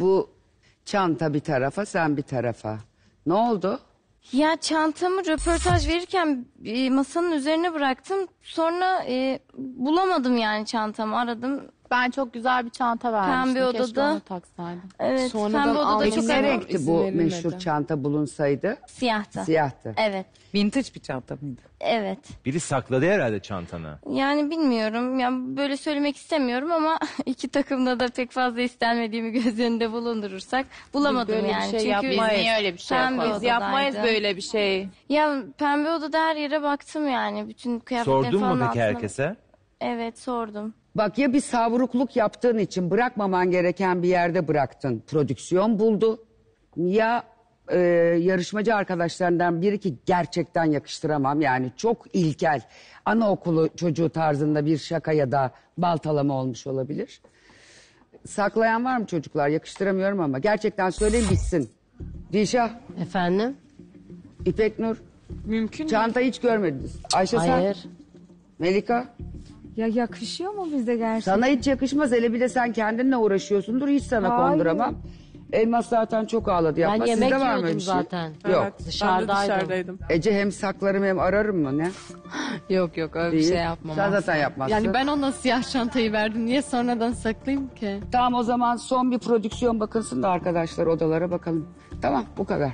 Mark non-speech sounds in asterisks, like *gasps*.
Bu çanta bir tarafa sen bir tarafa. Ne oldu? Ya çantamı röportaj verirken e, masanın üzerine bıraktım. Sonra e, bulamadım yani çantamı aradım. Ben çok güzel bir çanta vermiştim. Pembe Keşke odada. onu taksaydım. Evet Sonradan pembe odada çok ne ama renkti izin bu verilmedi. meşhur çanta bulunsaydı? siyahtı. Siyahtı. Evet, Vintage bir çanta mıydı? evet. Biri sakladı herhalde çantanı. Yani bilmiyorum. Yani böyle söylemek istemiyorum ama *laughs* iki takımda da pek fazla istenmediğimi göz önünde bulundurursak bulamadım Böyle bir yani. şey Çünkü yapmayız. Biz niye öyle bir şey pembe odadaydı. Biz yapmayız böyle bir şey. Ya pembe odada her yere baktım yani. Bütün kıyafetlerin Sordun falan mu peki altına- herkese? Evet sordum. Bak ya bir savrukluk yaptığın için bırakmaman gereken bir yerde bıraktın. Prodüksiyon buldu. Ya e, yarışmacı arkadaşlarından biri ki gerçekten yakıştıramam. Yani çok ilkel anaokulu çocuğu tarzında bir şaka ya da baltalama olmuş olabilir. Saklayan var mı çocuklar? Yakıştıramıyorum ama gerçekten söyleyin bitsin. Dişah, Efendim? İpek Nur, Mümkün mü? çanta hiç görmediniz. Ayşe sen, Hayır. Melika. Ya yakışıyor mu bize gerçekten? Sana hiç yakışmaz. Hele bir de sen kendinle uğraşıyorsundur. Hiç sana Hayır. konduramam. Elmas zaten çok ağladı. Ben Yapma. yemek Sizde var mı yiyordum öyle bir şey? zaten. Yok. Evet, ben de Dışarıdaydım. dışarıdaydım. Ece hem saklarım hem ararım mı ne? *gasps* Yok yok öyle bir Değil. şey yapmam. Sen zaten yapmazsın. Yani ben ona siyah çantayı verdim. Niye sonradan saklayayım ki? Tamam o zaman son bir prodüksiyon bakılsın da arkadaşlar odalara bakalım. Tamam bu kadar.